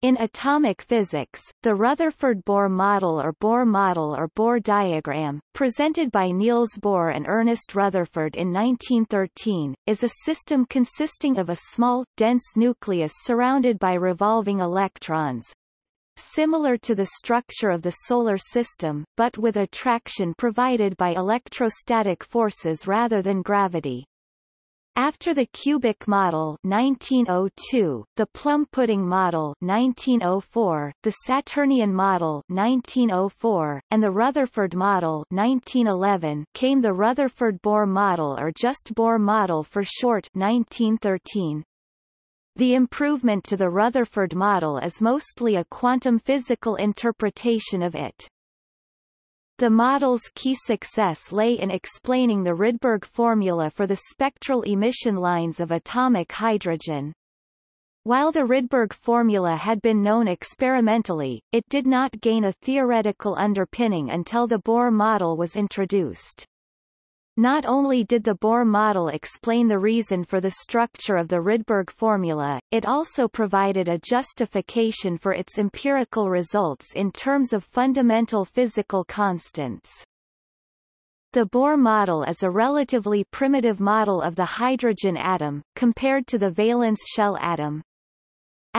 In atomic physics, the Rutherford-Bohr model or Bohr model or Bohr diagram, presented by Niels Bohr and Ernest Rutherford in 1913, is a system consisting of a small, dense nucleus surrounded by revolving electrons, similar to the structure of the Solar System, but with attraction provided by electrostatic forces rather than gravity. After the cubic model 1902, the plum pudding model 1904, the Saturnian model 1904, and the Rutherford model 1911 came the Rutherford-Bohr model or just Bohr model for short 1913. The improvement to the Rutherford model is mostly a quantum physical interpretation of it. The model's key success lay in explaining the Rydberg formula for the spectral emission lines of atomic hydrogen. While the Rydberg formula had been known experimentally, it did not gain a theoretical underpinning until the Bohr model was introduced. Not only did the Bohr model explain the reason for the structure of the Rydberg formula, it also provided a justification for its empirical results in terms of fundamental physical constants. The Bohr model is a relatively primitive model of the hydrogen atom, compared to the valence shell atom,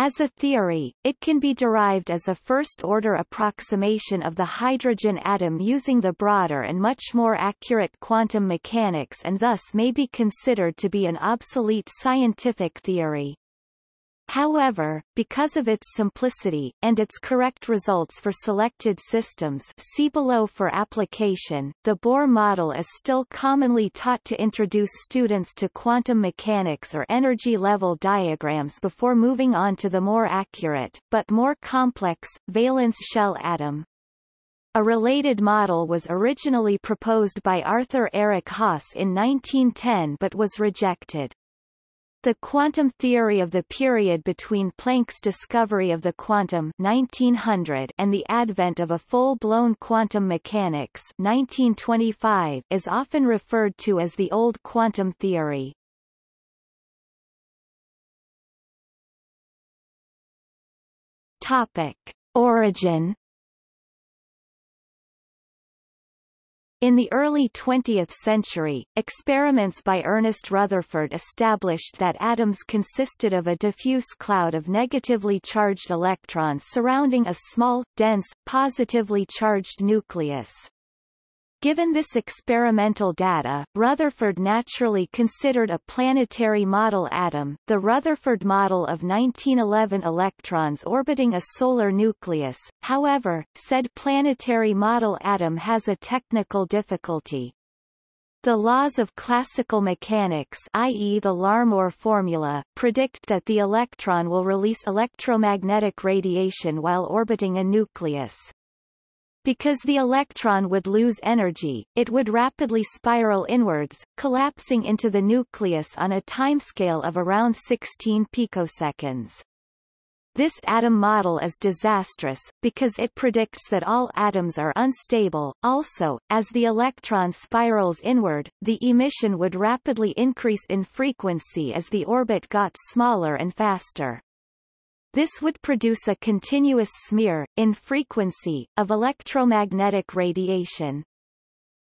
as a theory, it can be derived as a first-order approximation of the hydrogen atom using the broader and much more accurate quantum mechanics and thus may be considered to be an obsolete scientific theory. However, because of its simplicity, and its correct results for selected systems see below for application, the Bohr model is still commonly taught to introduce students to quantum mechanics or energy level diagrams before moving on to the more accurate, but more complex, valence shell atom. A related model was originally proposed by Arthur Erich Haas in 1910 but was rejected. The quantum theory of the period between Planck's discovery of the quantum 1900 and the advent of a full-blown quantum mechanics 1925 is often referred to as the old quantum theory. Topic: Origin In the early 20th century, experiments by Ernest Rutherford established that atoms consisted of a diffuse cloud of negatively charged electrons surrounding a small, dense, positively charged nucleus. Given this experimental data, Rutherford naturally considered a planetary model atom, the Rutherford model of 1911 electrons orbiting a solar nucleus. However, said planetary model atom has a technical difficulty. The laws of classical mechanics i.e. the Larmor formula, predict that the electron will release electromagnetic radiation while orbiting a nucleus. Because the electron would lose energy, it would rapidly spiral inwards, collapsing into the nucleus on a timescale of around 16 picoseconds. This atom model is disastrous, because it predicts that all atoms are unstable. Also, as the electron spirals inward, the emission would rapidly increase in frequency as the orbit got smaller and faster. This would produce a continuous smear, in frequency, of electromagnetic radiation.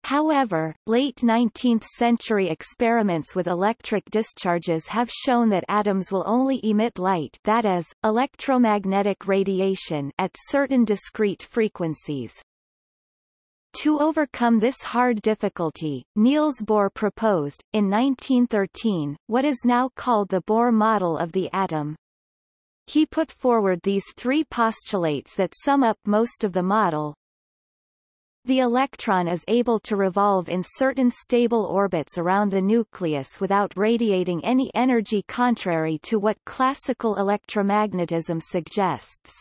However, late 19th-century experiments with electric discharges have shown that atoms will only emit light that is, electromagnetic radiation at certain discrete frequencies. To overcome this hard difficulty, Niels Bohr proposed, in 1913, what is now called the Bohr model of the atom. He put forward these three postulates that sum up most of the model. The electron is able to revolve in certain stable orbits around the nucleus without radiating any energy contrary to what classical electromagnetism suggests.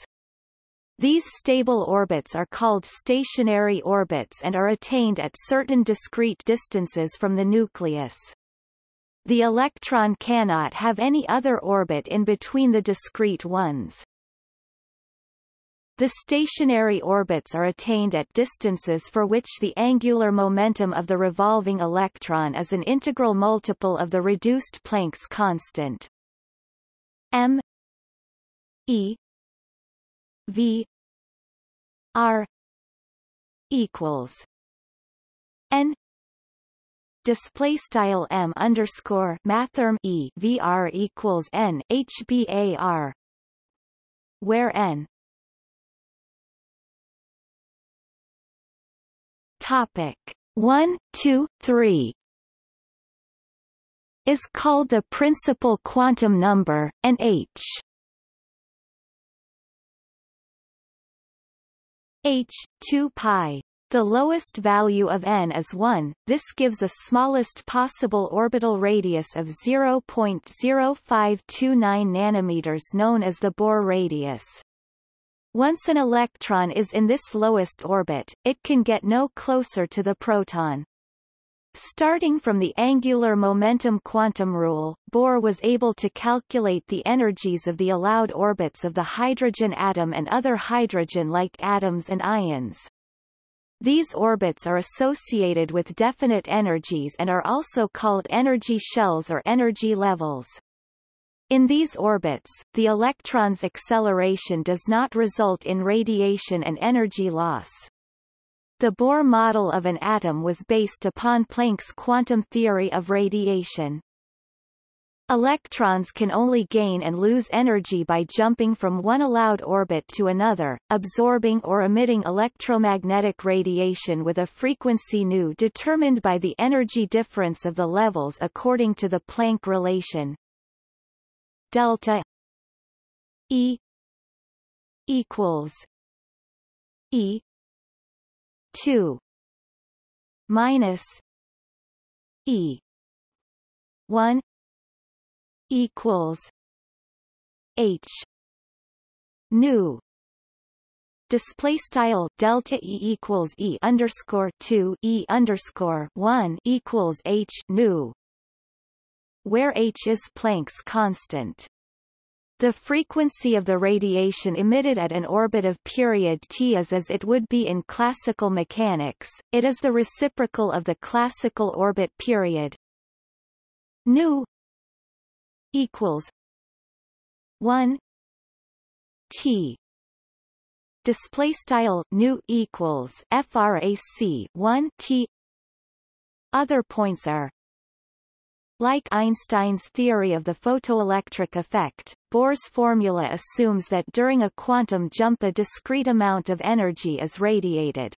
These stable orbits are called stationary orbits and are attained at certain discrete distances from the nucleus. The electron cannot have any other orbit in between the discrete ones. The stationary orbits are attained at distances for which the angular momentum of the revolving electron is an integral multiple of the reduced Planck's constant m e v r equals n display style m underscore mathrm e vr equals n hbar where n topic 1 2 3 is called the principal quantum number and h h 2 pi the lowest value of n is 1, this gives a smallest possible orbital radius of 0.0529 nanometers known as the Bohr radius. Once an electron is in this lowest orbit, it can get no closer to the proton. Starting from the angular momentum quantum rule, Bohr was able to calculate the energies of the allowed orbits of the hydrogen atom and other hydrogen-like atoms and ions. These orbits are associated with definite energies and are also called energy shells or energy levels. In these orbits, the electron's acceleration does not result in radiation and energy loss. The Bohr model of an atom was based upon Planck's quantum theory of radiation. Electrons can only gain and lose energy by jumping from one allowed orbit to another, absorbing or emitting electromagnetic radiation with a frequency nu determined by the energy difference of the levels according to the Planck relation. Delta E equals E 2 minus E 1 equals H. Nu. Display style delta e equals e underscore two e underscore one equals h nu, where h is Planck's constant. The frequency of the radiation emitted at an orbit of period t is as it would be in classical mechanics, it is the reciprocal of the classical orbit period. Nu equals one T display style nu equals frac 1 T other points are like Einstein's theory of the photoelectric effect, Bohr's formula assumes that during a quantum jump a discrete amount of energy is radiated.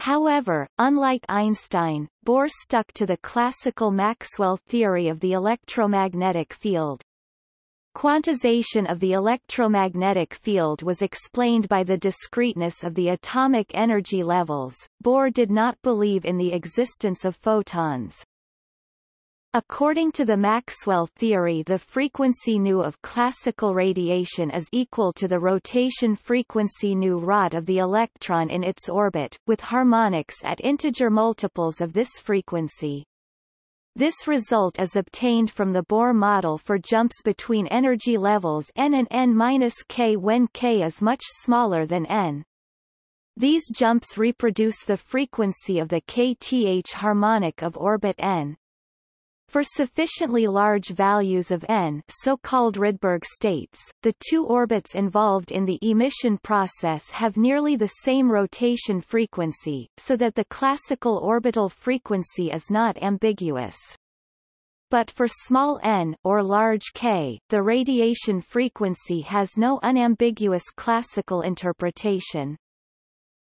However, unlike Einstein, Bohr stuck to the classical Maxwell theory of the electromagnetic field. Quantization of the electromagnetic field was explained by the discreteness of the atomic energy levels. Bohr did not believe in the existence of photons. According to the Maxwell theory the frequency nu of classical radiation is equal to the rotation frequency nu rod of the electron in its orbit, with harmonics at integer multiples of this frequency. This result is obtained from the Bohr model for jumps between energy levels n and n-k when k is much smaller than n. These jumps reproduce the frequency of the kth harmonic of orbit n. For sufficiently large values of n so-called Rydberg states, the two orbits involved in the emission process have nearly the same rotation frequency, so that the classical orbital frequency is not ambiguous. But for small n or large k, the radiation frequency has no unambiguous classical interpretation.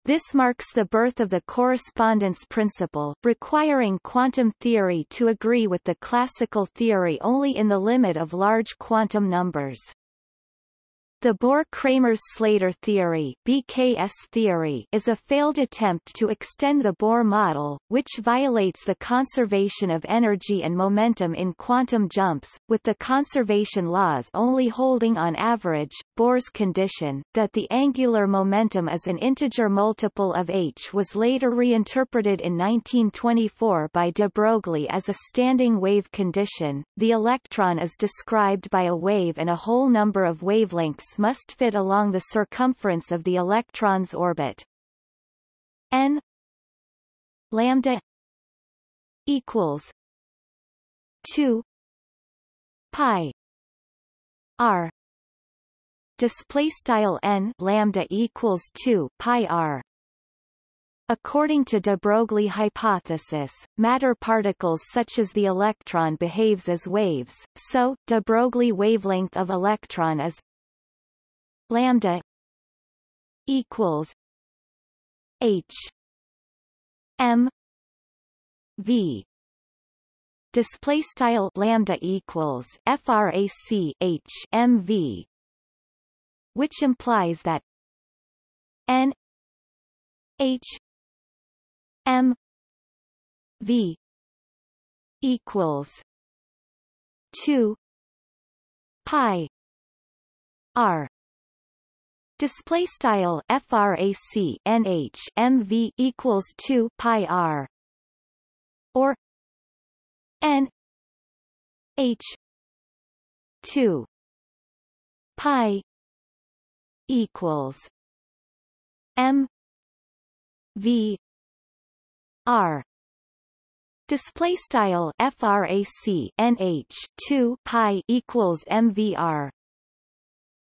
This marks the birth of the correspondence principle, requiring quantum theory to agree with the classical theory only in the limit of large quantum numbers. The Bohr-Kramers-Slater theory, BKS theory is a failed attempt to extend the Bohr model, which violates the conservation of energy and momentum in quantum jumps, with the conservation laws only holding on average. Bohr's condition, that the angular momentum is an integer multiple of h was later reinterpreted in 1924 by de Broglie as a standing wave condition. The electron is described by a wave and a whole number of wavelengths must fit along the circumference of the electron's orbit. n lambda equals 2 pi r display style n lambda equals 2 pi r According to de Broglie hypothesis, matter particles such as the electron behaves as waves, so, de Broglie wavelength of electron is lambda equals h m v. Display style lambda equals frac h m v which implies that n h m v equals 2 pi r display style frac nh mv equals 2 pi r. Or n h 2 pi equals m v r. Display style frac nh 2 pi equals mvr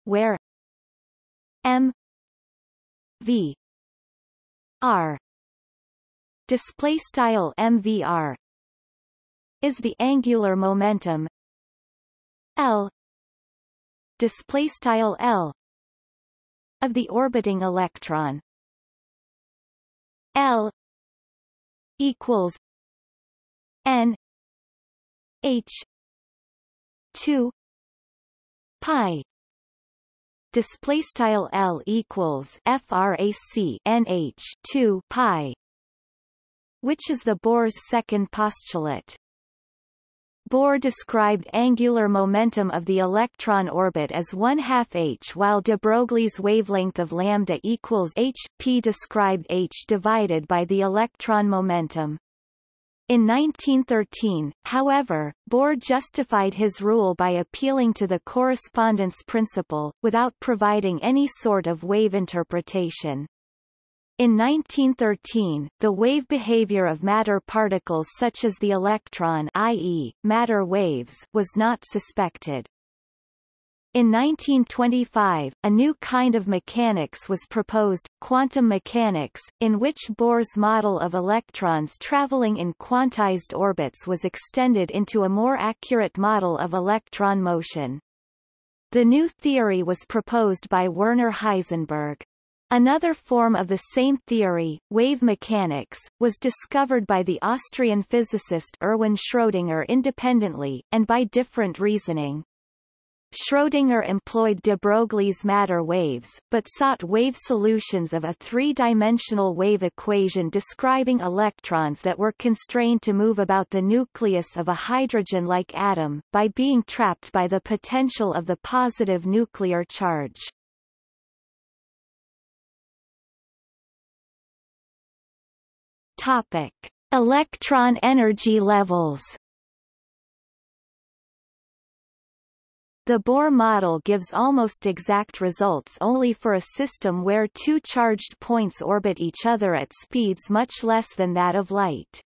where m v r. Display style mvr is the angular momentum l. Display style l of the orbiting electron l equals n h 2 pi display style L equals frac nh 2 pi which is the Bohr's second postulate Bohr described angular momentum of the electron orbit as 1 half h while de Broglie's wavelength of lambda equals h, p described h divided by the electron momentum. In 1913, however, Bohr justified his rule by appealing to the correspondence principle, without providing any sort of wave interpretation. In 1913, the wave behavior of matter particles such as the electron i.e., matter waves was not suspected. In 1925, a new kind of mechanics was proposed, quantum mechanics, in which Bohr's model of electrons traveling in quantized orbits was extended into a more accurate model of electron motion. The new theory was proposed by Werner Heisenberg. Another form of the same theory, wave mechanics, was discovered by the Austrian physicist Erwin Schrödinger independently, and by different reasoning. Schrödinger employed de Broglie's matter waves, but sought wave solutions of a three-dimensional wave equation describing electrons that were constrained to move about the nucleus of a hydrogen-like atom, by being trapped by the potential of the positive nuclear charge. Topic: Electron energy levels. The Bohr model gives almost exact results only for a system where two charged points orbit each other at speeds much less than that of light.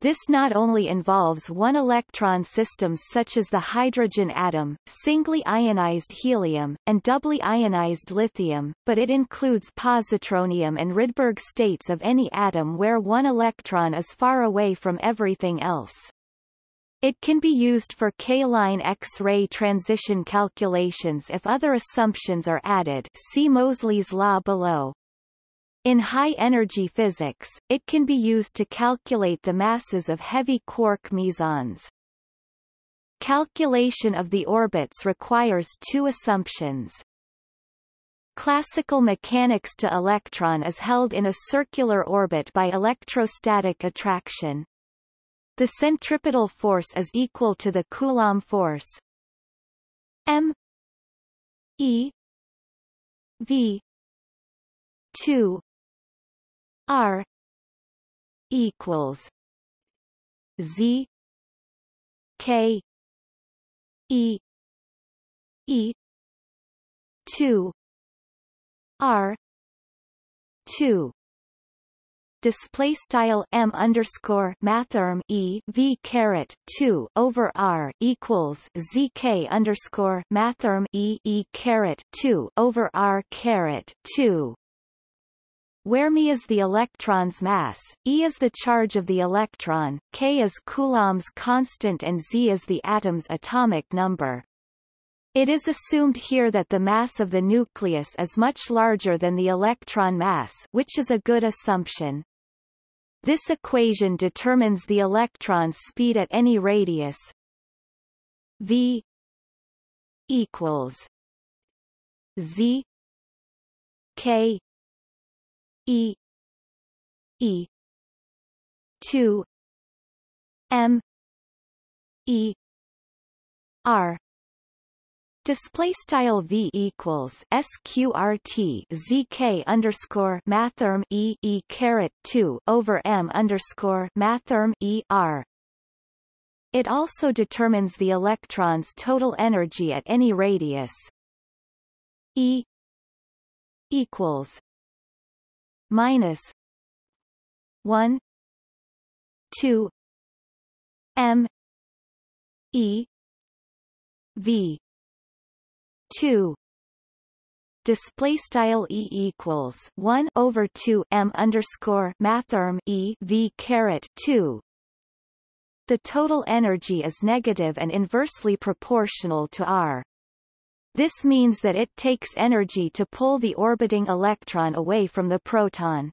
This not only involves one-electron systems such as the hydrogen atom, singly ionized helium, and doubly ionized lithium, but it includes positronium and Rydberg states of any atom where one electron is far away from everything else. It can be used for K-line X-ray transition calculations if other assumptions are added see Moseley's law below. In high-energy physics, it can be used to calculate the masses of heavy quark mesons. Calculation of the orbits requires two assumptions. Classical mechanics to electron is held in a circular orbit by electrostatic attraction. The centripetal force is equal to the Coulomb force. M e v 2 R equals Z K E E two R two display style m underscore mathrm e v caret 2 over r equals zk underscore mathrm e e caret 2 over r caret 2 where m is the electron's mass, E is the charge of the electron, K is Coulomb's constant and Z is the atom's atomic number. It is assumed here that the mass of the nucleus is much larger than the electron mass which is a good assumption. This equation determines the electron's speed at any radius. V equals z k e e 2 m e r Display style v equals sqrt zk underscore mathrm e e caret two over m underscore mathrm e r. It also determines the electron's total energy at any radius. E equals minus one two m e v 2 display style e equals 1 over 2 m underscore mathrm e v caret 2 the total energy is negative and inversely proportional to r. This means that it takes energy to pull the orbiting electron away from the proton.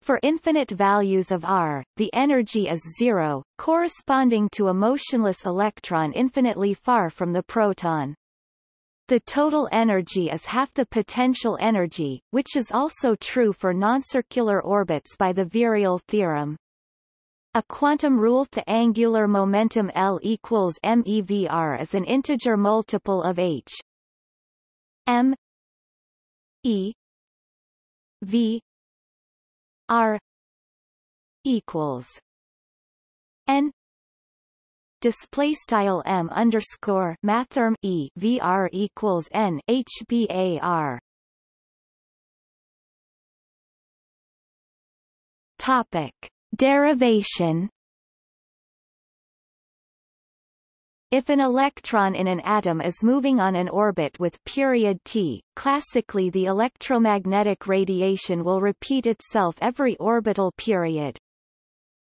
For infinite values of r, the energy is zero, corresponding to a motionless electron infinitely far from the proton. The total energy is half the potential energy, which is also true for noncircular orbits by the virial theorem. A quantum rule the angular momentum L equals MeVr is an integer multiple of h. M. E. V. R. equals n display style m underscore mathrm e vr equals n. Topic derivation. If an electron in an atom is moving on an orbit with period t, classically the electromagnetic radiation will repeat itself every orbital period.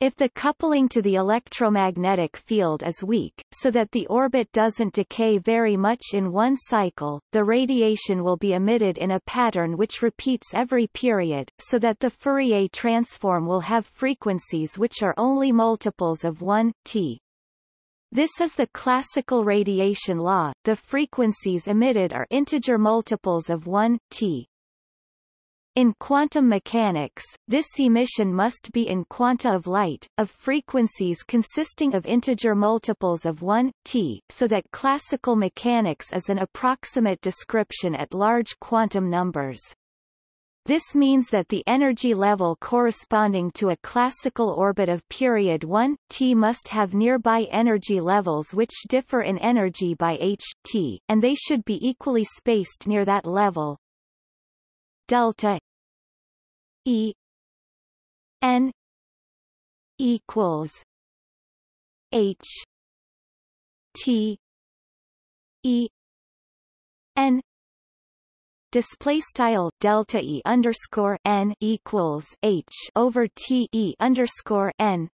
If the coupling to the electromagnetic field is weak, so that the orbit doesn't decay very much in one cycle, the radiation will be emitted in a pattern which repeats every period, so that the Fourier transform will have frequencies which are only multiples of 1, t. This is the classical radiation law, the frequencies emitted are integer multiples of 1, t. In quantum mechanics, this emission must be in quanta of light, of frequencies consisting of integer multiples of 1, t, so that classical mechanics is an approximate description at large quantum numbers. This means that the energy level corresponding to a classical orbit of period 1, t must have nearby energy levels which differ in energy by h, t, and they should be equally spaced near that level, delta E N equals H T E N. Display style delta E underscore N equals H over T E underscore N.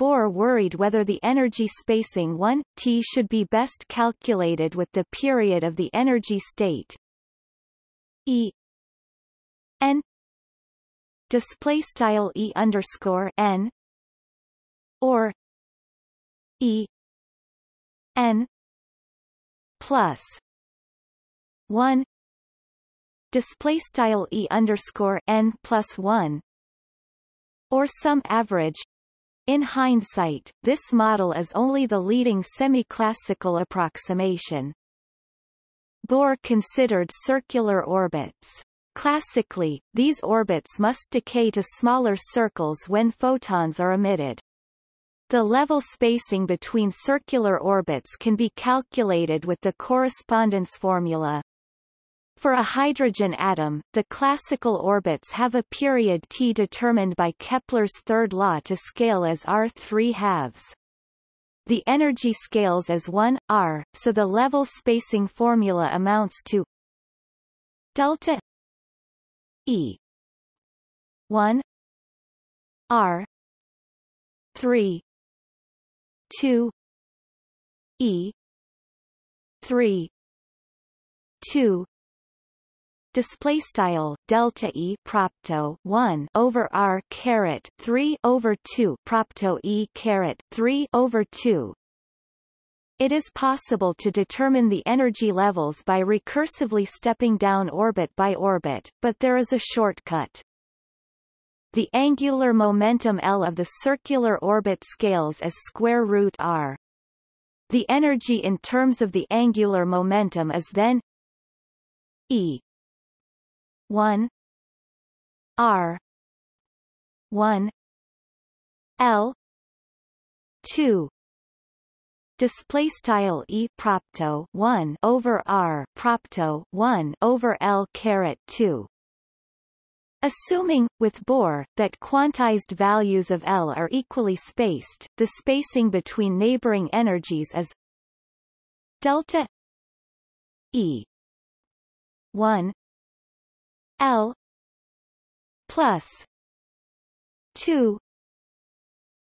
Bohr worried whether the energy spacing 1 t should be best calculated with the period of the energy state E n display style e underscore n or e n plus one display style e underscore n plus one or some average in hindsight, this model is only the leading semi-classical approximation. Bohr considered circular orbits Classically, these orbits must decay to smaller circles when photons are emitted. The level spacing between circular orbits can be calculated with the correspondence formula. For a hydrogen atom, the classical orbits have a period t determined by Kepler's third law to scale as r3 halves. The energy scales as 1, r, so the level spacing formula amounts to delta E 1 R 3 2 E 3 2 display style delta e propto 1 over r caret 3 over 2 propto e caret 3 over 2 it is possible to determine the energy levels by recursively stepping down orbit by orbit, but there is a shortcut. The angular momentum L of the circular orbit scales as square root r. The energy in terms of the angular momentum is then E 1 R 1 L 2 display style e propto 1 over r propto 1 over l caret 2 Assuming, with Bohr, that quantized values of L are equally spaced, the spacing between neighboring energies is delta E 1 L plus 2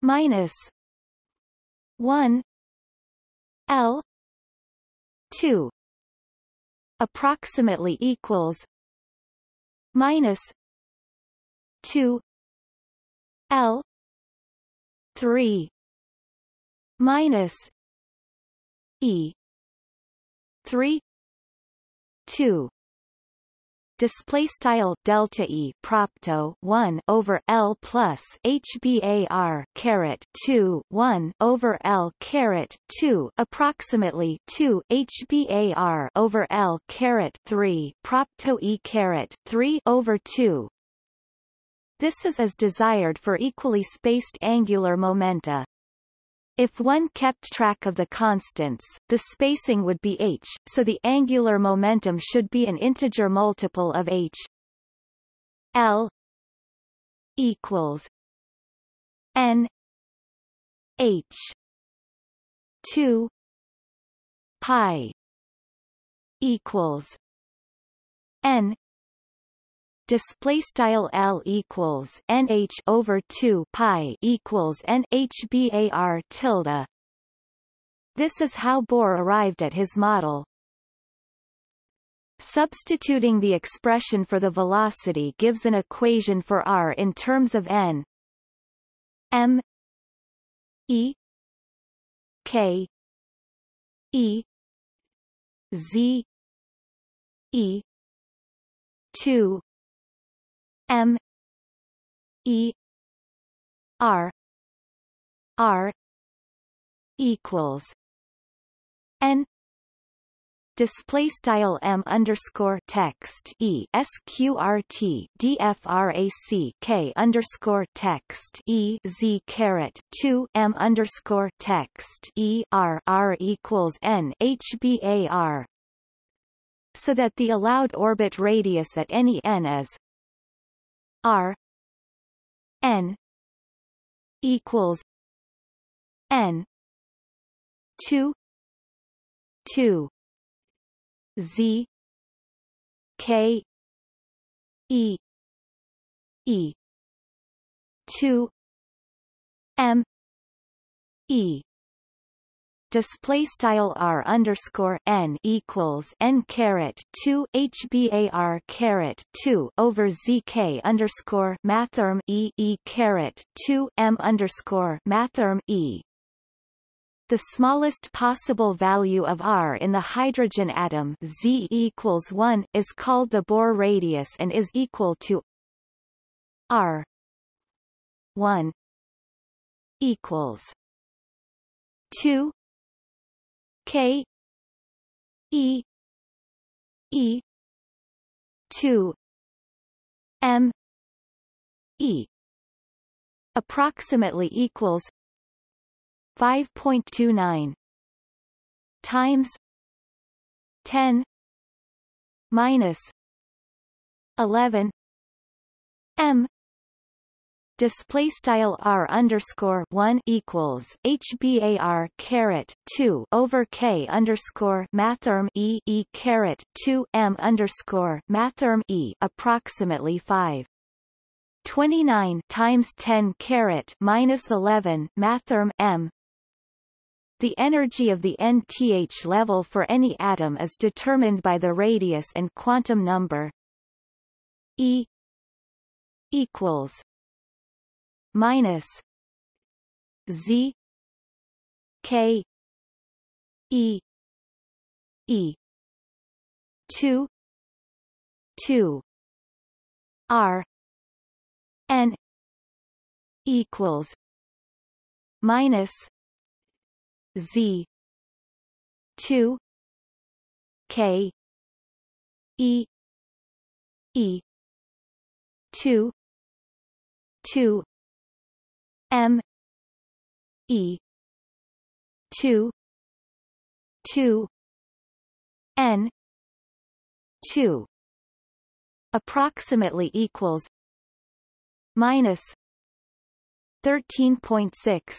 minus 1 L 2 approximately equals minus 2 L 3 minus E 3 2 display style delta e propto 1 over l plus hbar caret 2 1 over l caret 2 approximately 2 hbar over l caret 3 propto e caret 3 over 2 this is as desired for equally spaced angular momenta if one kept track of the constants, the spacing would be h, so the angular momentum should be an integer multiple of h. L equals n h 2 pi equals n display style L equals NH over 2 pi equals NHBAR tilde. This is how Bohr arrived at his model. Substituting the expression for the velocity gives an equation for r in terms of n. M. E. K. E. Z. E. 2 M E R R equals N display style m underscore text e sqrt dfrac k underscore text e z caret 2 m underscore text e r r equals n hbar so that the allowed orbit radius at any n is R N equals N two two Z K E E two M E display style r underscore n equals n caret 2 hbar caret 2 over zk underscore mathrm e e caret 2 m underscore mathrm e. The smallest possible value of r in the hydrogen atom z equals 1 is called the Bohr radius and is equal to r 1 equals 2 K E E two M E approximately equals five point two nine times ten minus 11 m display style r underscore one equals hbar caret two over k underscore mathrm e e caret two m underscore mathrm e approximately five. 29 times 10 caret minus 11 mathrm m the energy of the nth level for any atom is determined by the radius and quantum number E equals minus Z K E E two two R N equals minus Z two K E E two two M E two two N two approximately equals minus thirteen point six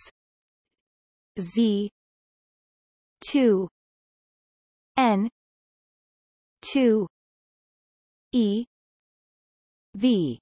Z two N two E V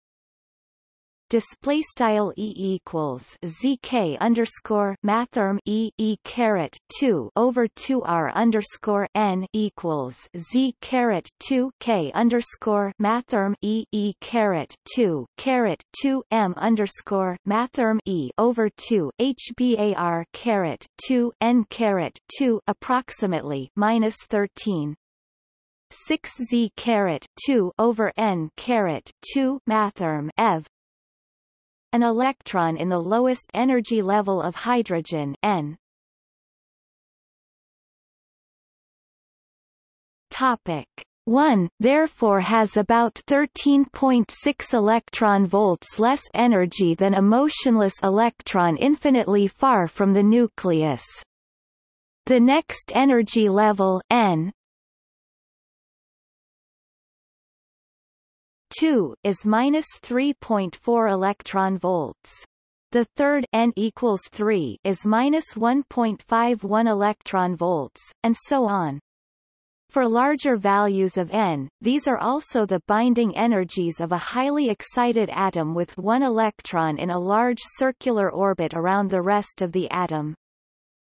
display style e equals zk underscore mathrm e e caret 2 over 2 r underscore n equals z caret 2 k underscore mathrm e e caret 2 caret 2 m underscore mathrm e over 2 hbar caret 2 n caret 2 approximately minus 13 6z caret 2 over n caret 2 mathrm ev an electron in the lowest energy level of hydrogen N. Topic 1 therefore has about 13.6 electron volts less energy than a motionless electron infinitely far from the nucleus. The next energy level n 2 is minus 3.4 electron volts. The third n equals 3 is minus 1.51 electron volts, and so on. For larger values of n, these are also the binding energies of a highly excited atom with one electron in a large circular orbit around the rest of the atom.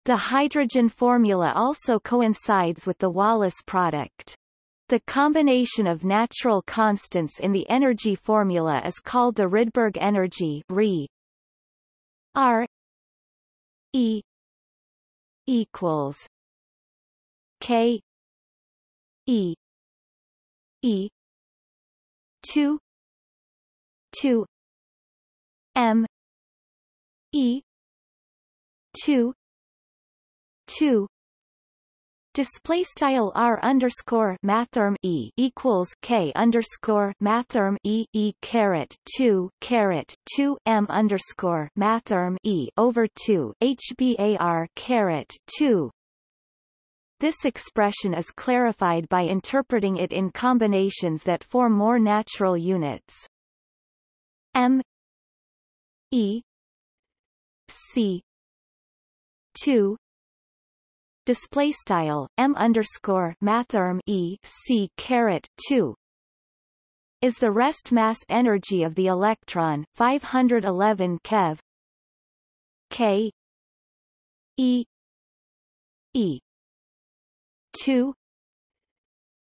The hydrogen formula also coincides with the Wallis product. The combination of natural constants in the energy formula is called the Rydberg energy Re. R. E. equals K. E. E. two. two. M. E. two. two display style r underscore mathrm e equals k underscore mathrm e e caret two caret two m underscore mathrm e over two hbar caret two. This expression is clarified by interpreting it in combinations that form more natural units. m e c two display style m underscore mathrm e c caret 2 is the rest mass energy of the electron 511 keV k e e 2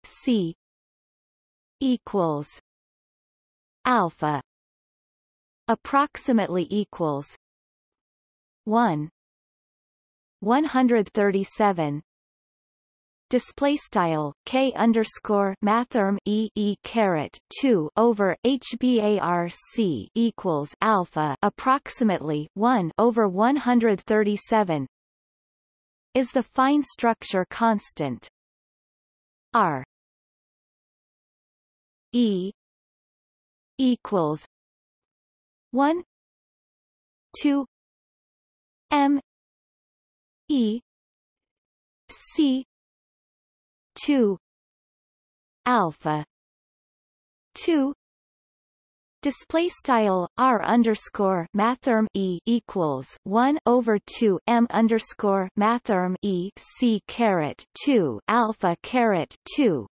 c equals alpha approximately equals 1 137 display style k underscore mathrm e e caret 2 over hbar c equals alpha approximately 1 over 137 is the fine structure constant? R. E. equals 1 2 m E C two alpha 2 display style r underscore mathrm e equals 1 over 2 m underscore mathrm e c caret 2 alpha caret 2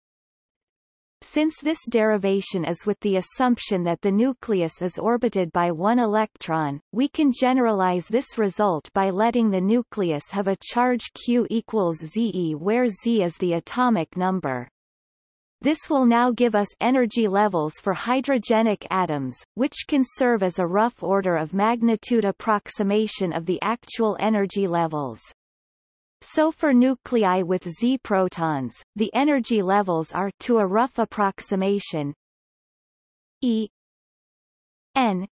since this derivation is with the assumption that the nucleus is orbited by one electron, we can generalize this result by letting the nucleus have a charge q equals Ze where Z is the atomic number. This will now give us energy levels for hydrogenic atoms, which can serve as a rough order of magnitude approximation of the actual energy levels. So for nuclei with Z protons, the energy levels are to a rough approximation E N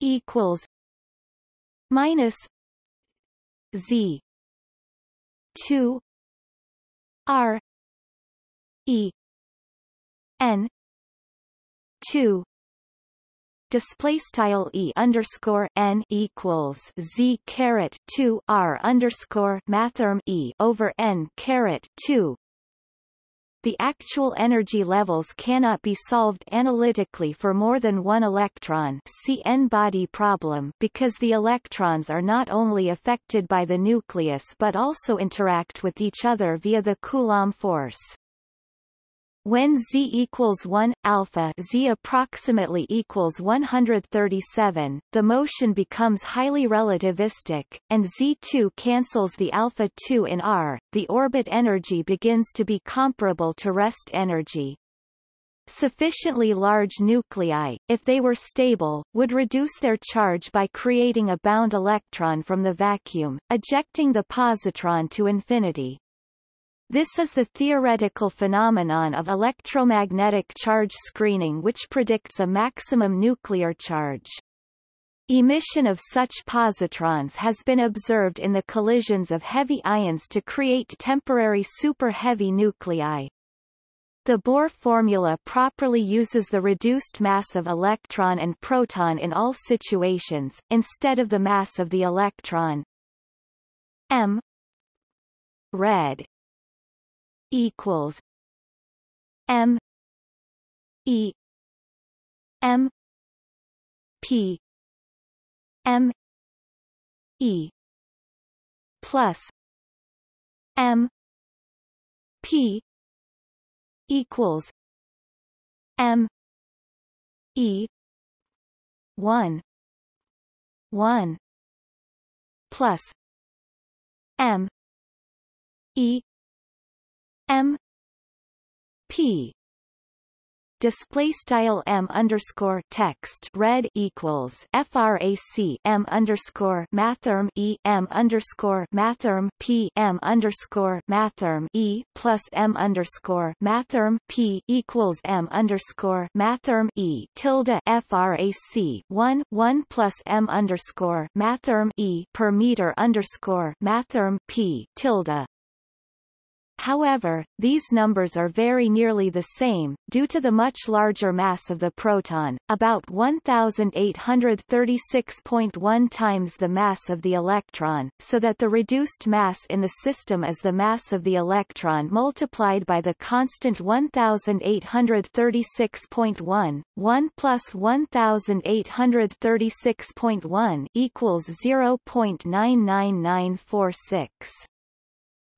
equals minus Z two R E N two display style e underscore n equals z caret 2 r underscore mathrm e over n caret 2 the actual energy levels cannot be solved analytically for more than one electron see n-body problem because the electrons are not only affected by the nucleus but also interact with each other via the Coulomb force. When z equals 1, alpha z approximately equals 137, the motion becomes highly relativistic, and z2 cancels the alpha 2 in R. The orbit energy begins to be comparable to rest energy. Sufficiently large nuclei, if they were stable, would reduce their charge by creating a bound electron from the vacuum, ejecting the positron to infinity. This is the theoretical phenomenon of electromagnetic charge screening which predicts a maximum nuclear charge. Emission of such positrons has been observed in the collisions of heavy ions to create temporary super-heavy nuclei. The Bohr formula properly uses the reduced mass of electron and proton in all situations, instead of the mass of the electron. m red equals M E M P M E plus M P equals M E one one plus M E M P display style m underscore text red equals frac m underscore mathrm e m underscore mathrm p m underscore mathrm e plus m underscore mathrm p equals m underscore mathrm e tilde frac 1 1 plus m underscore mathrm e per meter underscore mathrm p tilde However, these numbers are very nearly the same, due to the much larger mass of the proton, about 1836.1 times the mass of the electron, so that the reduced mass in the system is the mass of the electron multiplied by the constant 1836.1, 1 plus 1836.1 equals 0.99946.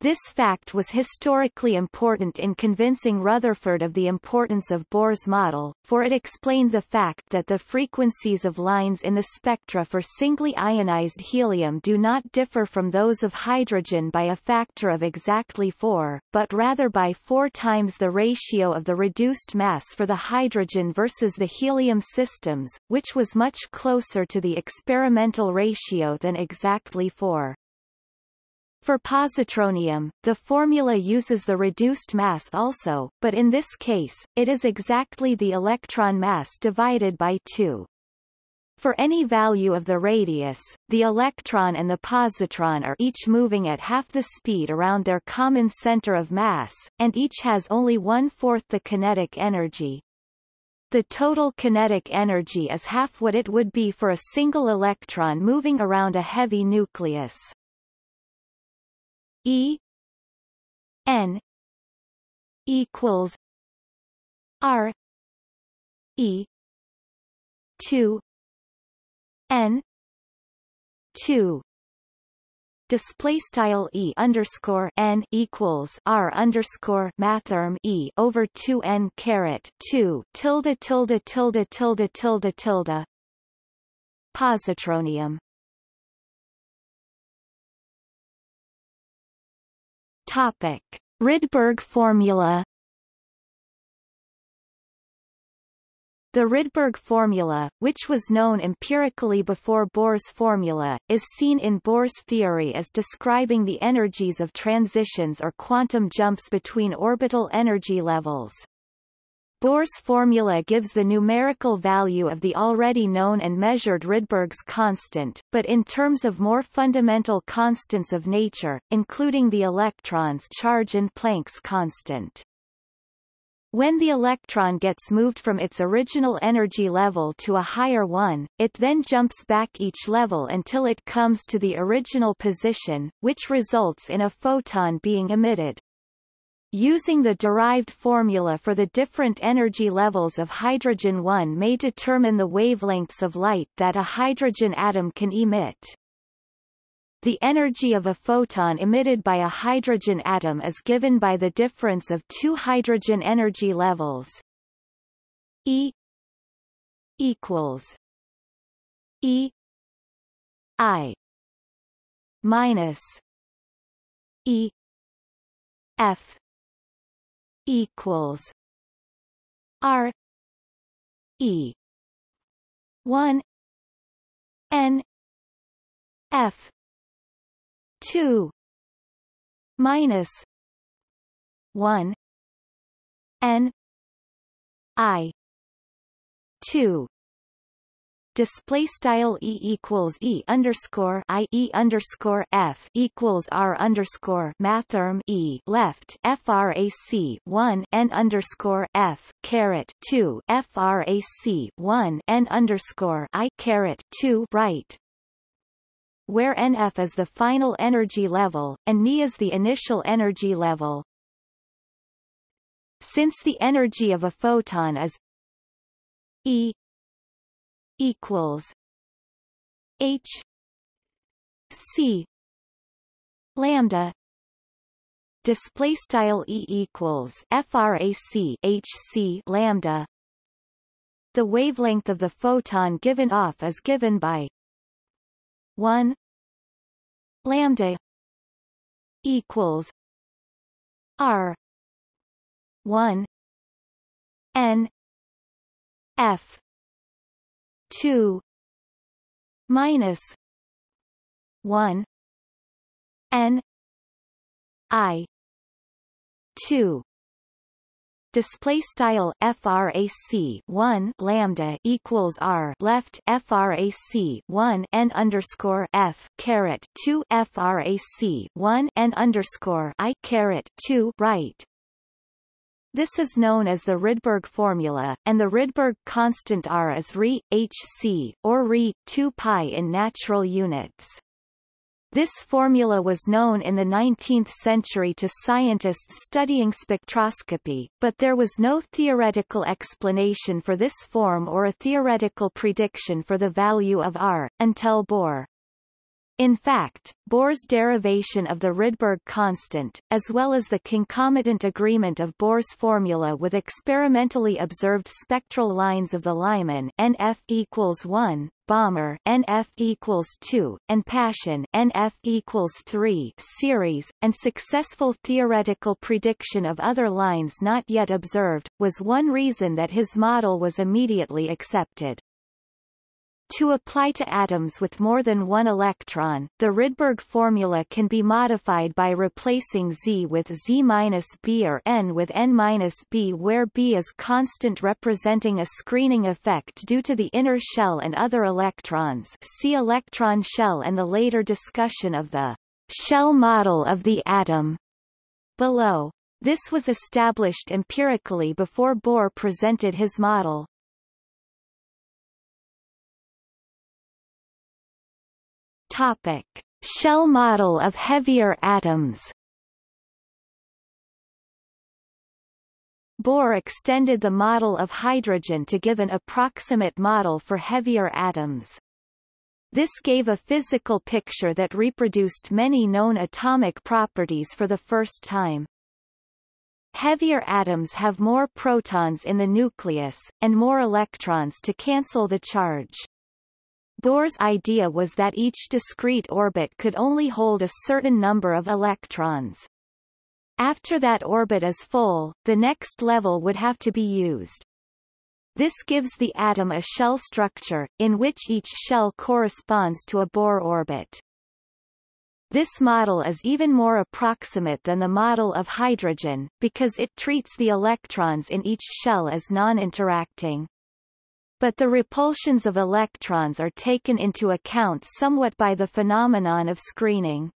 This fact was historically important in convincing Rutherford of the importance of Bohr's model, for it explained the fact that the frequencies of lines in the spectra for singly ionized helium do not differ from those of hydrogen by a factor of exactly 4, but rather by 4 times the ratio of the reduced mass for the hydrogen versus the helium systems, which was much closer to the experimental ratio than exactly 4. For positronium, the formula uses the reduced mass also, but in this case, it is exactly the electron mass divided by 2. For any value of the radius, the electron and the positron are each moving at half the speed around their common center of mass, and each has only one-fourth the kinetic energy. The total kinetic energy is half what it would be for a single electron moving around a heavy nucleus. E N equals R E two N two. Display style e underscore n equals r underscore mathrm e over 2 n caret 2 tilde tilde tilde tilde tilde tilde. Positronium topic Rydberg formula The Rydberg formula, which was known empirically before Bohr's formula, is seen in Bohr's theory as describing the energies of transitions or quantum jumps between orbital energy levels. Bohr's formula gives the numerical value of the already known and measured Rydberg's constant, but in terms of more fundamental constants of nature, including the electron's charge and Planck's constant. When the electron gets moved from its original energy level to a higher one, it then jumps back each level until it comes to the original position, which results in a photon being emitted. Using the derived formula for the different energy levels of hydrogen one may determine the wavelengths of light that a hydrogen atom can emit. The energy of a photon emitted by a hydrogen atom is given by the difference of two hydrogen energy levels E equals E I minus E F equals R E one N F two minus one N I two display style e equals e underscore i e underscore f equals r underscore mathrm e left frac 1 n underscore f caret 2 frac 1 n underscore i caret 2 right where NF is the final energy level, and Ni is the initial energy level. Since the energy of a photon is E equals H C lambda display style E equals frac H C lambda. The wavelength of the photon given off is given by 1 lambda equals r 1 n f 2 minus 1 n i 2 display style frac 1 lambda equals r left frac 1 n underscore f caret 2 frac 1 n underscore i caret 2 right this is known as the Rydberg formula, and the Rydberg constant R is Re, hc, or Re, 2 pi in natural units. This formula was known in the 19th century to scientists studying spectroscopy, but there was no theoretical explanation for this form or a theoretical prediction for the value of R, until Bohr. In fact, Bohr's derivation of the Rydberg constant, as well as the concomitant agreement of Bohr's formula with experimentally observed spectral lines of the Lyman NF equals 1, Balmer NF equals 2, and Paschen NF equals 3 series, and successful theoretical prediction of other lines not yet observed, was one reason that his model was immediately accepted. To apply to atoms with more than one electron, the Rydberg formula can be modified by replacing Z with Z-B or N with N-B where B is constant representing a screening effect due to the inner shell and other electrons see electron shell and the later discussion of the shell model of the atom below. This was established empirically before Bohr presented his model. Topic: Shell model of heavier atoms. Bohr extended the model of hydrogen to give an approximate model for heavier atoms. This gave a physical picture that reproduced many known atomic properties for the first time. Heavier atoms have more protons in the nucleus, and more electrons to cancel the charge. Bohr's idea was that each discrete orbit could only hold a certain number of electrons. After that orbit is full, the next level would have to be used. This gives the atom a shell structure, in which each shell corresponds to a Bohr orbit. This model is even more approximate than the model of hydrogen, because it treats the electrons in each shell as non-interacting. But the repulsions of electrons are taken into account somewhat by the phenomenon of screening.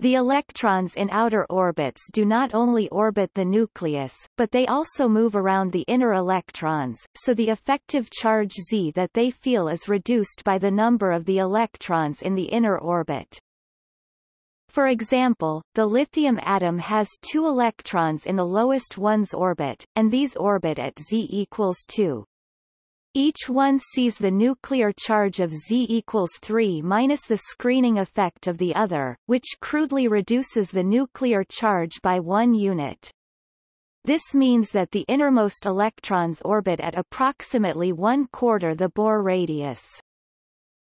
The electrons in outer orbits do not only orbit the nucleus, but they also move around the inner electrons, so the effective charge Z that they feel is reduced by the number of the electrons in the inner orbit. For example, the lithium atom has two electrons in the lowest one's orbit, and these orbit at Z equals 2. Each one sees the nuclear charge of Z equals 3 minus the screening effect of the other, which crudely reduces the nuclear charge by one unit. This means that the innermost electrons orbit at approximately one quarter the Bohr radius.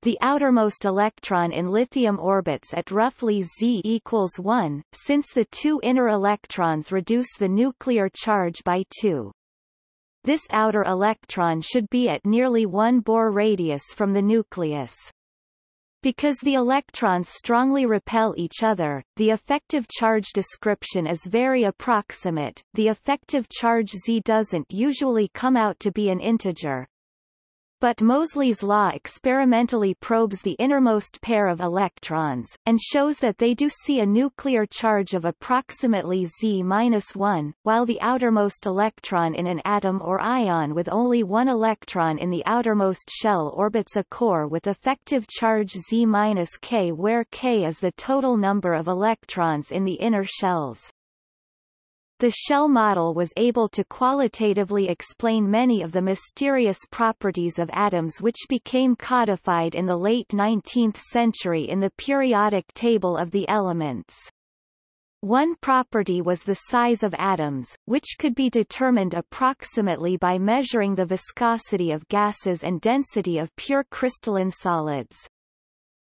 The outermost electron in lithium orbits at roughly Z equals 1, since the two inner electrons reduce the nuclear charge by 2. This outer electron should be at nearly 1 Bohr radius from the nucleus. Because the electrons strongly repel each other, the effective charge description is very approximate. The effective charge Z doesn't usually come out to be an integer, but Moseley's law experimentally probes the innermost pair of electrons, and shows that they do see a nuclear charge of approximately Z-1, while the outermost electron in an atom or ion with only one electron in the outermost shell orbits a core with effective charge Z-K where K is the total number of electrons in the inner shells. The shell model was able to qualitatively explain many of the mysterious properties of atoms which became codified in the late 19th century in the periodic table of the elements. One property was the size of atoms, which could be determined approximately by measuring the viscosity of gases and density of pure crystalline solids.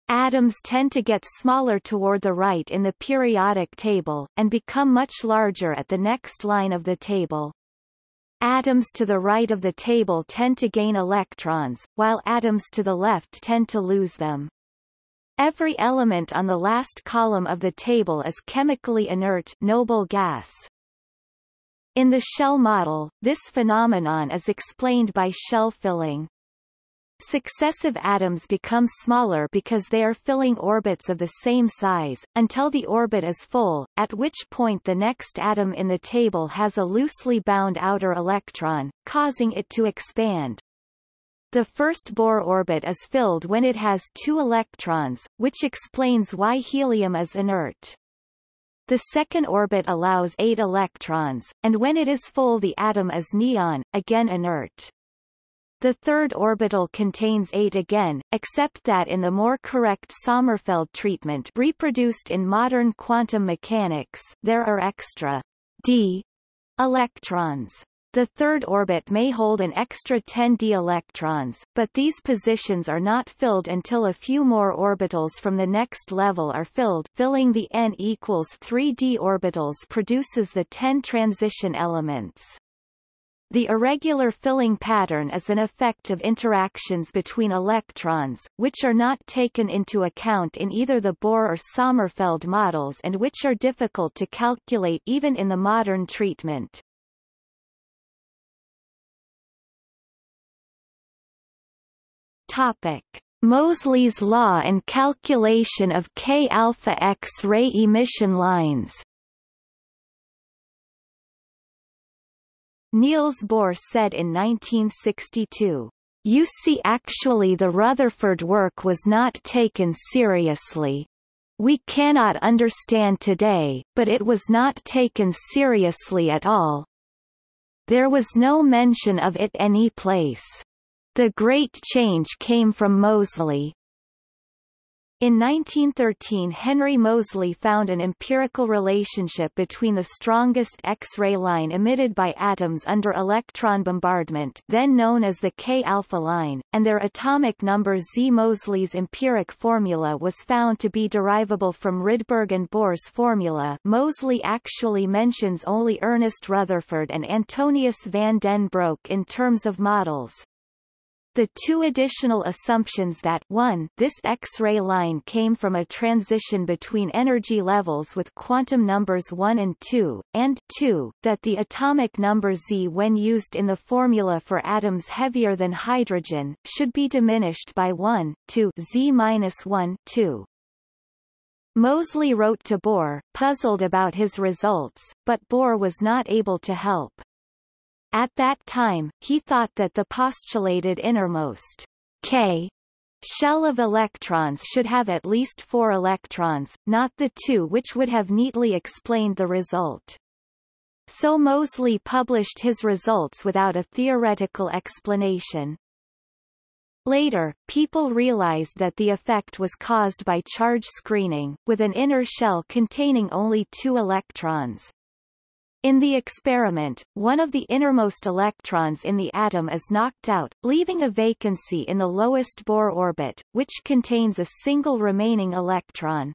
Atoms tend to get smaller toward the right in the periodic table, and become much larger at the next line of the table. Atoms to the right of the table tend to gain electrons, while atoms to the left tend to lose them. Every element on the last column of the table is chemically inert noble gas. In the shell model, this phenomenon is explained by shell filling. Successive atoms become smaller because they are filling orbits of the same size, until the orbit is full, at which point the next atom in the table has a loosely bound outer electron, causing it to expand. The first Bohr orbit is filled when it has two electrons, which explains why helium is inert. The second orbit allows eight electrons, and when it is full the atom is neon, again inert. The third orbital contains eight again, except that in the more correct Sommerfeld treatment reproduced in modern quantum mechanics there are extra d electrons. The third orbit may hold an extra 10 d electrons, but these positions are not filled until a few more orbitals from the next level are filled filling the n equals 3 d orbitals produces the 10 transition elements. The irregular filling pattern is an effect of interactions between electrons, which are not taken into account in either the Bohr or Sommerfeld models and which are difficult to calculate even in the modern treatment. Topic. Moseley's law and calculation of K-alpha X-ray emission lines Niels Bohr said in 1962, "You see actually the Rutherford work was not taken seriously. We cannot understand today, but it was not taken seriously at all. there was no mention of it any place. The great change came from Moseley, in 1913 Henry Moseley found an empirical relationship between the strongest X-ray line emitted by atoms under electron bombardment then known as the K-alpha line, and their atomic number Z. Moseley's empiric formula was found to be derivable from Rydberg and Bohr's formula Moseley actually mentions only Ernest Rutherford and Antonius van den Broek in terms of models. The two additional assumptions that 1 this X-ray line came from a transition between energy levels with quantum numbers 1 and 2, and 2 that the atomic number Z when used in the formula for atoms heavier than hydrogen, should be diminished by 1, to Z-1 2. Moseley wrote to Bohr, puzzled about his results, but Bohr was not able to help. At that time, he thought that the postulated innermost K shell of electrons should have at least four electrons, not the two which would have neatly explained the result. So Moseley published his results without a theoretical explanation. Later, people realized that the effect was caused by charge screening, with an inner shell containing only two electrons. In the experiment, one of the innermost electrons in the atom is knocked out, leaving a vacancy in the lowest Bohr orbit, which contains a single remaining electron.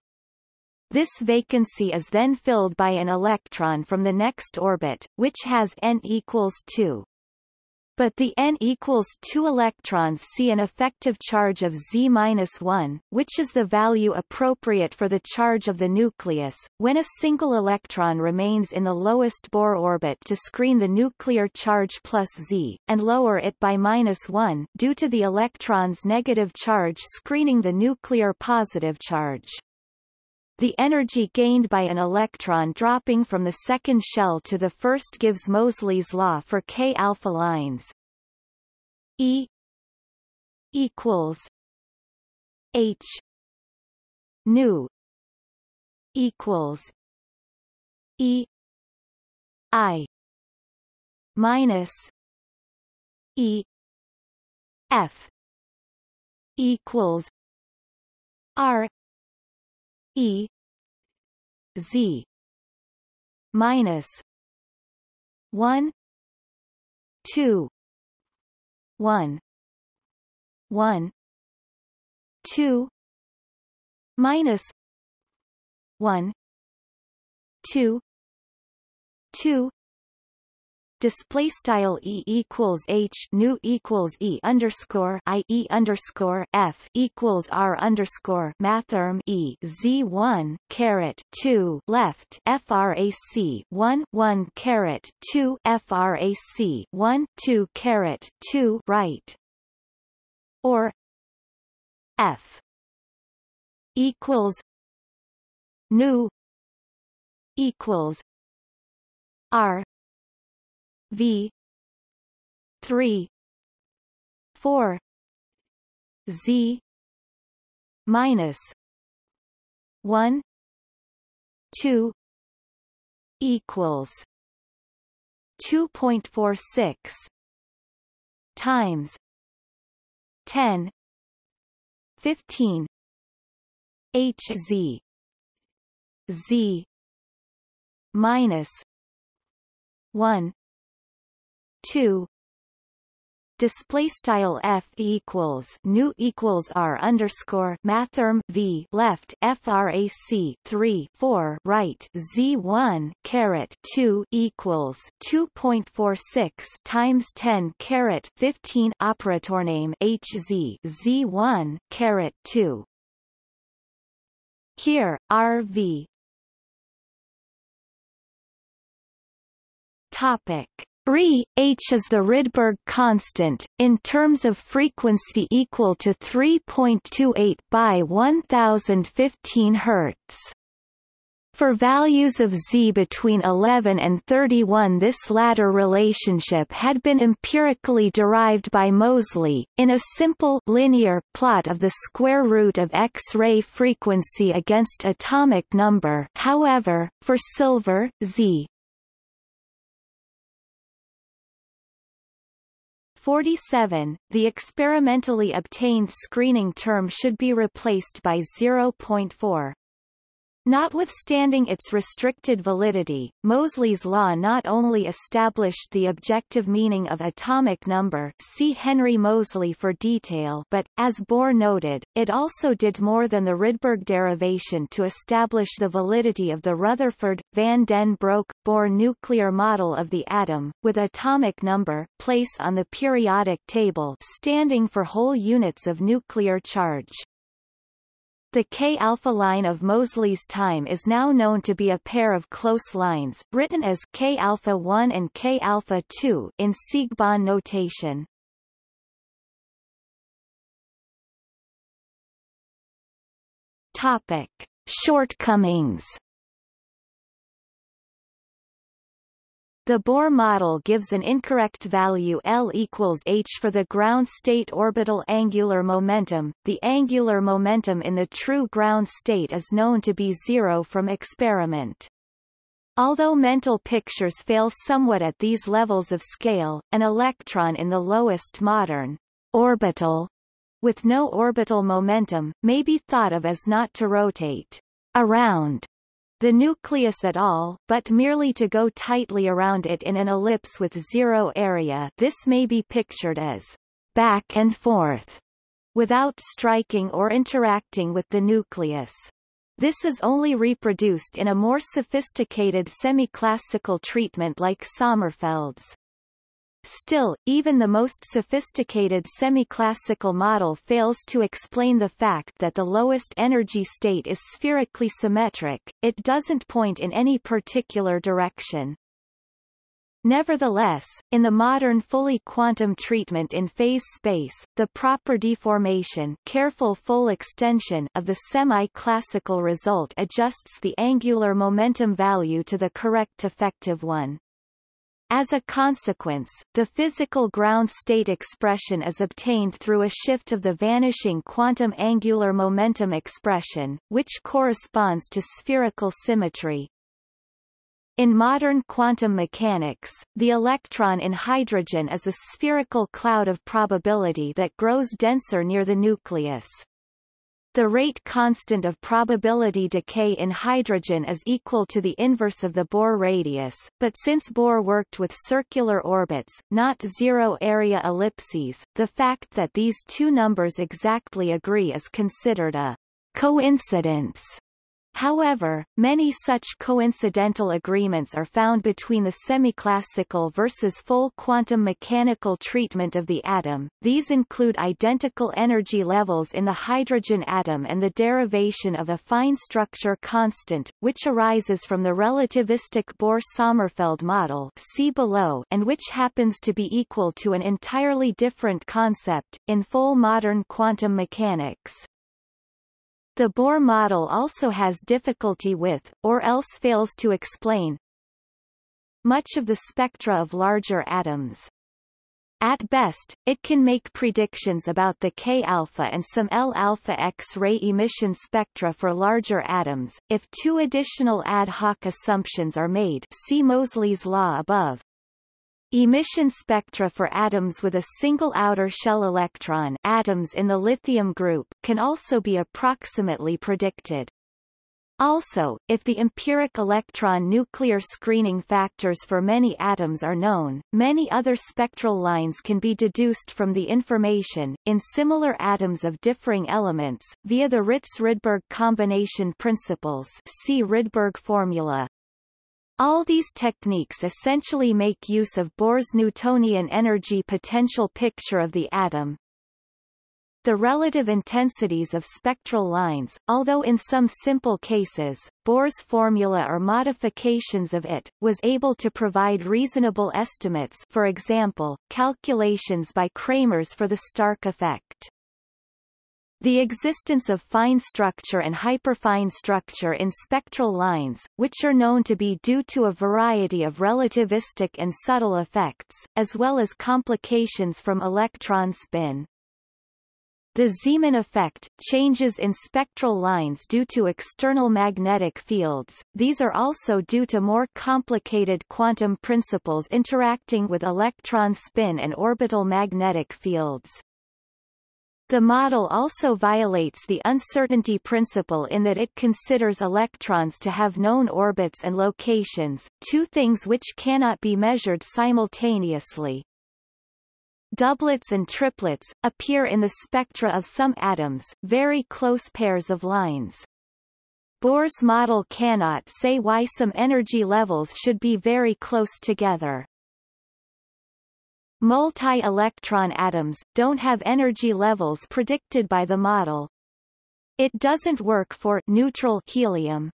This vacancy is then filled by an electron from the next orbit, which has n equals 2 but the n equals 2 electrons see an effective charge of Z-1, which is the value appropriate for the charge of the nucleus, when a single electron remains in the lowest Bohr orbit to screen the nuclear charge plus Z, and lower it by minus 1 due to the electron's negative charge screening the nuclear positive charge. The energy gained by an electron dropping from the second shell to the first gives Moseley's law for K-alpha lines. E equals H nu equals E I minus E F equals R E Z minus one two one one two minus one two two display style e equals h nu equals e underscore i e underscore f equals r underscore mathrm e z one caret two left frac one one caret two frac one two caret two right. Or f equals nu equals r V. three. four. Z. minus one. two equals two point four six times ten fifteen H Z. Z. minus one two. Display style f equals nu equals r underscore mathrm v left frac 3 4 right z 1 caret 2 equals 2.46 times 10 caret 15 operator name hz z 1 caret 2 here rv topic Re H is the Rydberg constant, in terms of frequency equal to 3.28 by 1015 Hz. For values of z between 11 and 31 this latter relationship had been empirically derived by Moseley, in a simple linear plot of the square root of X-ray frequency against atomic number however, for silver, z 47, the experimentally obtained screening term should be replaced by 0.4. Notwithstanding its restricted validity, Moseley's law not only established the objective meaning of atomic number see Henry Moseley for detail but, as Bohr noted, it also did more than the Rydberg derivation to establish the validity of the Rutherford, van den Broek, Bohr nuclear model of the atom, with atomic number, place on the periodic table standing for whole units of nuclear charge. The K-alpha line of Moseley's time is now known to be a pair of close lines, written as K-alpha 1 and K-alpha 2 in Siegbahn notation. Topic: Shortcomings The Bohr model gives an incorrect value L equals h for the ground state orbital angular momentum. The angular momentum in the true ground state is known to be zero from experiment. Although mental pictures fail somewhat at these levels of scale, an electron in the lowest modern orbital with no orbital momentum, may be thought of as not to rotate around the nucleus at all, but merely to go tightly around it in an ellipse with zero area this may be pictured as back and forth, without striking or interacting with the nucleus. This is only reproduced in a more sophisticated semi-classical treatment like Sommerfeld's. Still, even the most sophisticated semi-classical model fails to explain the fact that the lowest energy state is spherically symmetric, it doesn't point in any particular direction. Nevertheless, in the modern fully quantum treatment in phase space, the proper deformation careful full extension of the semi-classical result adjusts the angular momentum value to the correct effective one. As a consequence, the physical ground state expression is obtained through a shift of the vanishing quantum angular momentum expression, which corresponds to spherical symmetry. In modern quantum mechanics, the electron in hydrogen is a spherical cloud of probability that grows denser near the nucleus. The rate constant of probability decay in hydrogen is equal to the inverse of the Bohr radius, but since Bohr worked with circular orbits, not zero-area ellipses, the fact that these two numbers exactly agree is considered a coincidence. However, many such coincidental agreements are found between the semiclassical versus full quantum mechanical treatment of the atom. These include identical energy levels in the hydrogen atom and the derivation of a fine structure constant, which arises from the relativistic Bohr-Sommerfeld model see below and which happens to be equal to an entirely different concept, in full modern quantum mechanics. The Bohr model also has difficulty with, or else fails to explain, much of the spectra of larger atoms. At best, it can make predictions about the K-alpha and some L-alpha X-ray emission spectra for larger atoms, if two additional ad hoc assumptions are made see Moseley's law above. Emission spectra for atoms with a single outer shell electron atoms in the lithium group can also be approximately predicted. Also, if the empiric electron nuclear screening factors for many atoms are known, many other spectral lines can be deduced from the information, in similar atoms of differing elements, via the Ritz-Rydberg combination principles see Rydberg formula. All these techniques essentially make use of Bohr's Newtonian energy potential picture of the atom. The relative intensities of spectral lines, although in some simple cases, Bohr's formula or modifications of it, was able to provide reasonable estimates for example, calculations by Kramers for the Stark effect. The existence of fine structure and hyperfine structure in spectral lines, which are known to be due to a variety of relativistic and subtle effects, as well as complications from electron spin. The Zeeman effect, changes in spectral lines due to external magnetic fields, these are also due to more complicated quantum principles interacting with electron spin and orbital magnetic fields. The model also violates the uncertainty principle in that it considers electrons to have known orbits and locations, two things which cannot be measured simultaneously. Doublets and triplets, appear in the spectra of some atoms, very close pairs of lines. Bohr's model cannot say why some energy levels should be very close together. Multi-electron atoms, don't have energy levels predicted by the model. It doesn't work for neutral helium.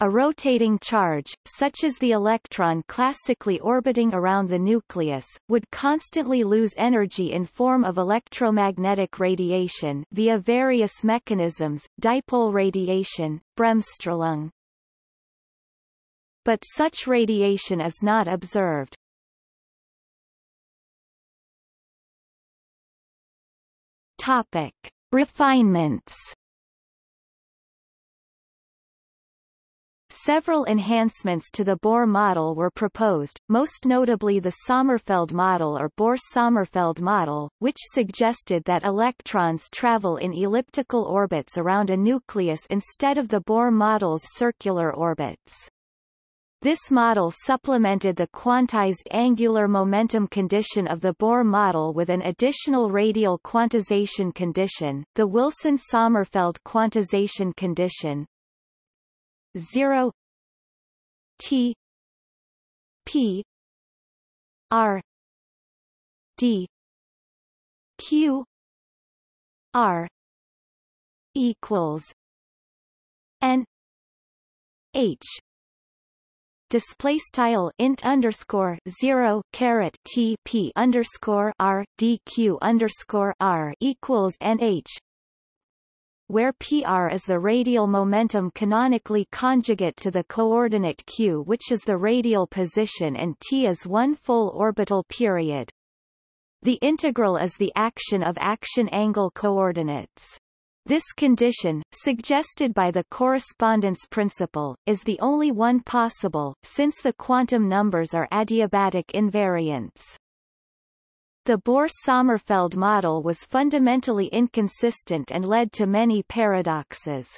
A rotating charge, such as the electron classically orbiting around the nucleus, would constantly lose energy in form of electromagnetic radiation via various mechanisms, dipole radiation, Bremsstrahlung. But such radiation is not observed. Topic. Refinements Several enhancements to the Bohr model were proposed, most notably the Sommerfeld model or Bohr-Sommerfeld model, which suggested that electrons travel in elliptical orbits around a nucleus instead of the Bohr model's circular orbits. This model supplemented the quantized angular momentum condition of the Bohr model with an additional radial quantization condition, the Wilson-Sommerfeld quantization condition. 0 T P R D Q R equals N H display style int underscore zero caret t p underscore r d q underscore r equals nh where pr is the radial momentum canonically conjugate to the coordinate q which is the radial position and t is one full orbital period. The integral is the action of action angle coordinates. This condition, suggested by the correspondence principle, is the only one possible, since the quantum numbers are adiabatic invariants. The Bohr-Sommerfeld model was fundamentally inconsistent and led to many paradoxes.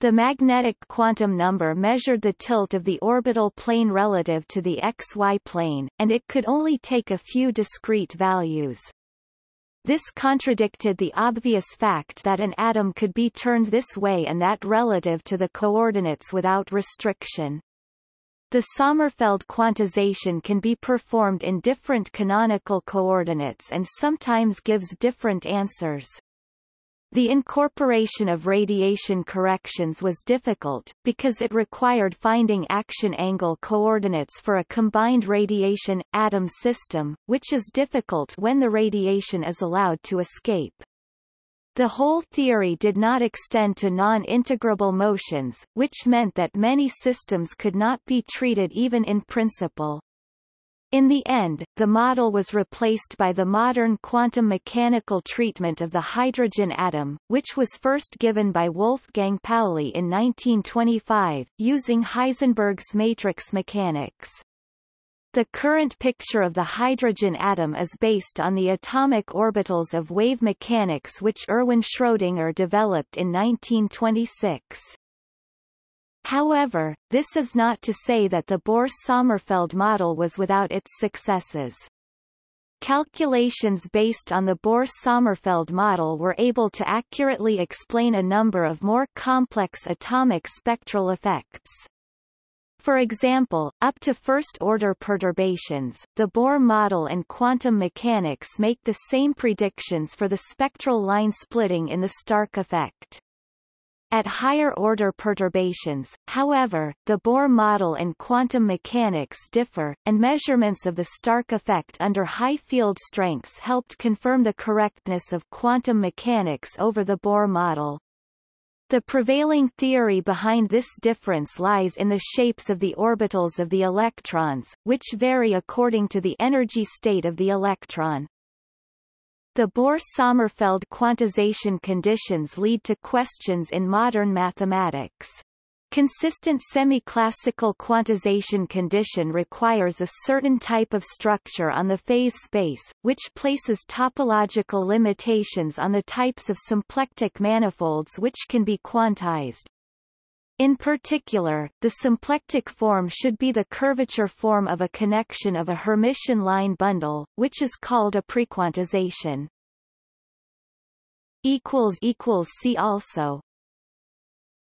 The magnetic quantum number measured the tilt of the orbital plane relative to the xy plane, and it could only take a few discrete values. This contradicted the obvious fact that an atom could be turned this way and that relative to the coordinates without restriction. The Sommerfeld quantization can be performed in different canonical coordinates and sometimes gives different answers. The incorporation of radiation corrections was difficult, because it required finding action angle coordinates for a combined radiation-atom system, which is difficult when the radiation is allowed to escape. The whole theory did not extend to non-integrable motions, which meant that many systems could not be treated even in principle. In the end, the model was replaced by the modern quantum mechanical treatment of the hydrogen atom, which was first given by Wolfgang Pauli in 1925, using Heisenberg's matrix mechanics. The current picture of the hydrogen atom is based on the atomic orbitals of wave mechanics which Erwin Schrödinger developed in 1926. However, this is not to say that the Bohr-Sommerfeld model was without its successes. Calculations based on the Bohr-Sommerfeld model were able to accurately explain a number of more complex atomic spectral effects. For example, up to first-order perturbations, the Bohr model and quantum mechanics make the same predictions for the spectral line splitting in the Stark effect. At higher order perturbations, however, the Bohr model and quantum mechanics differ, and measurements of the Stark effect under high field strengths helped confirm the correctness of quantum mechanics over the Bohr model. The prevailing theory behind this difference lies in the shapes of the orbitals of the electrons, which vary according to the energy state of the electron. The Bohr-Sommerfeld quantization conditions lead to questions in modern mathematics. Consistent semi-classical quantization condition requires a certain type of structure on the phase space, which places topological limitations on the types of symplectic manifolds which can be quantized. In particular, the symplectic form should be the curvature form of a connection of a Hermitian line bundle, which is called a prequantization. See also